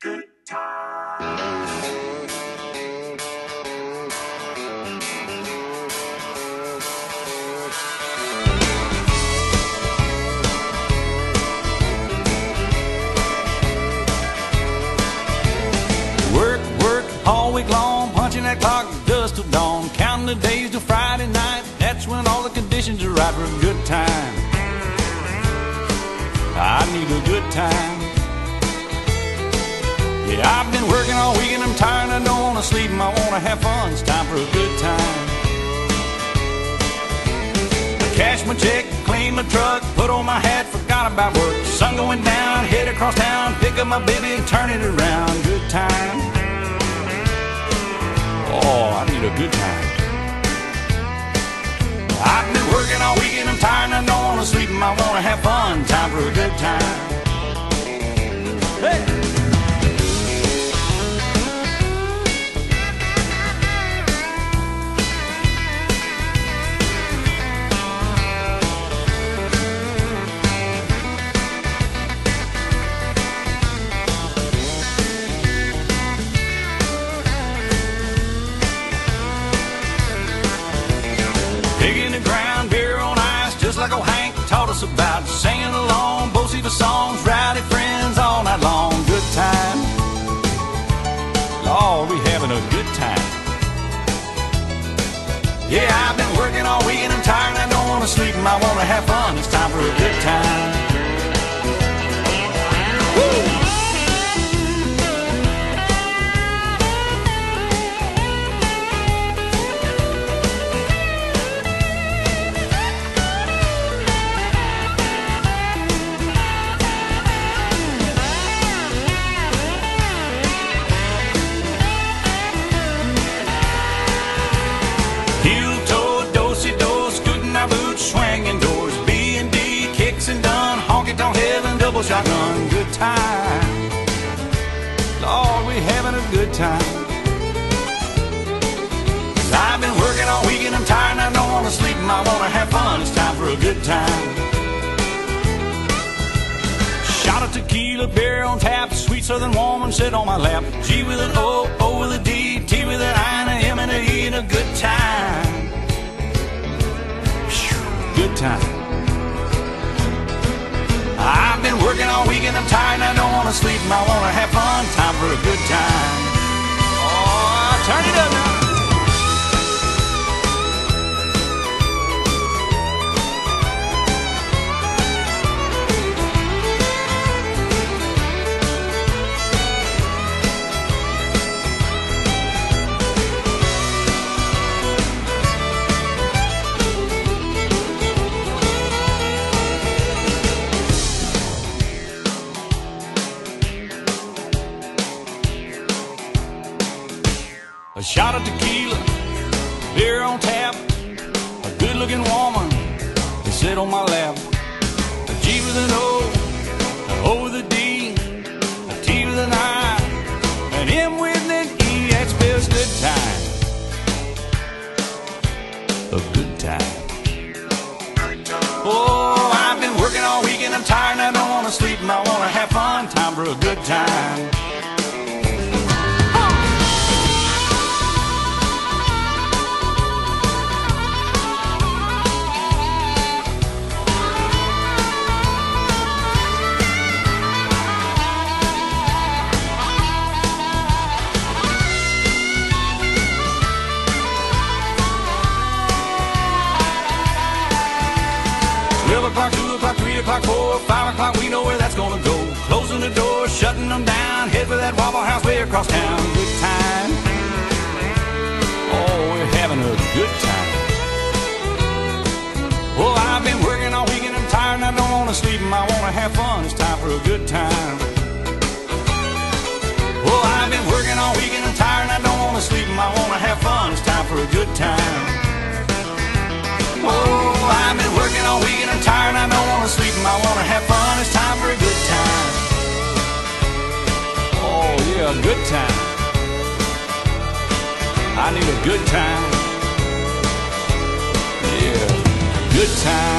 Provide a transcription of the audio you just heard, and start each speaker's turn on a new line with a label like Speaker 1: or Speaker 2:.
Speaker 1: Good time.
Speaker 2: Work, work all week long, punching that clock dust till dawn, counting the days till Friday night. That's when all the conditions are right for a good time. I need a good time. I've been working all week and I'm tired. I don't wanna sleep I wanna have fun. It's time for a good time. I cash my check, clean my truck, put on my hat, forgot about work. Sun going down, head across town, pick up my baby and turn it around. Good time. Oh, I need a good time. I've been working all week and I'm tired and I don't wanna sleep I wanna have fun. Time for a good time. Taught us about. Singing along, both the songs, rowdy friends all night long. Good time. Lord, we having a good time. Yeah, I've been working all week and I'm tired I don't want to sleep and I want to have fun. It's time for a good time. Shotgun, good time. Lord, we having a good time. i I've been working all week and I'm tired and I don't wanna sleep and I wanna have fun. It's time for a good time. Shot of tequila, beer on tap, sweet southern woman sit on my lap. G with an O, O with a D, and I'm tired and I don't wanna sleep and I wanna have fun. Time for a good time. Oh, turn it up now. Shot of tequila, beer on tap, a good looking woman to sit on my lap. A G with an O, an O with a D, a T with an I, an M with an E, that spells good time. O'clock, four, five o'clock, we know where that's gonna go. Closing the door, shutting them down, head for that Waffle House way across town. Good time. Oh, we're having a good time. Well, I've been working all week and I'm tired and I don't wanna sleep and I wanna have fun. It's time for a good time. Well, I've been working all week and I'm tired and I don't wanna sleep and I wanna have fun. It's time for a good time. I need a good time. Yeah, good time.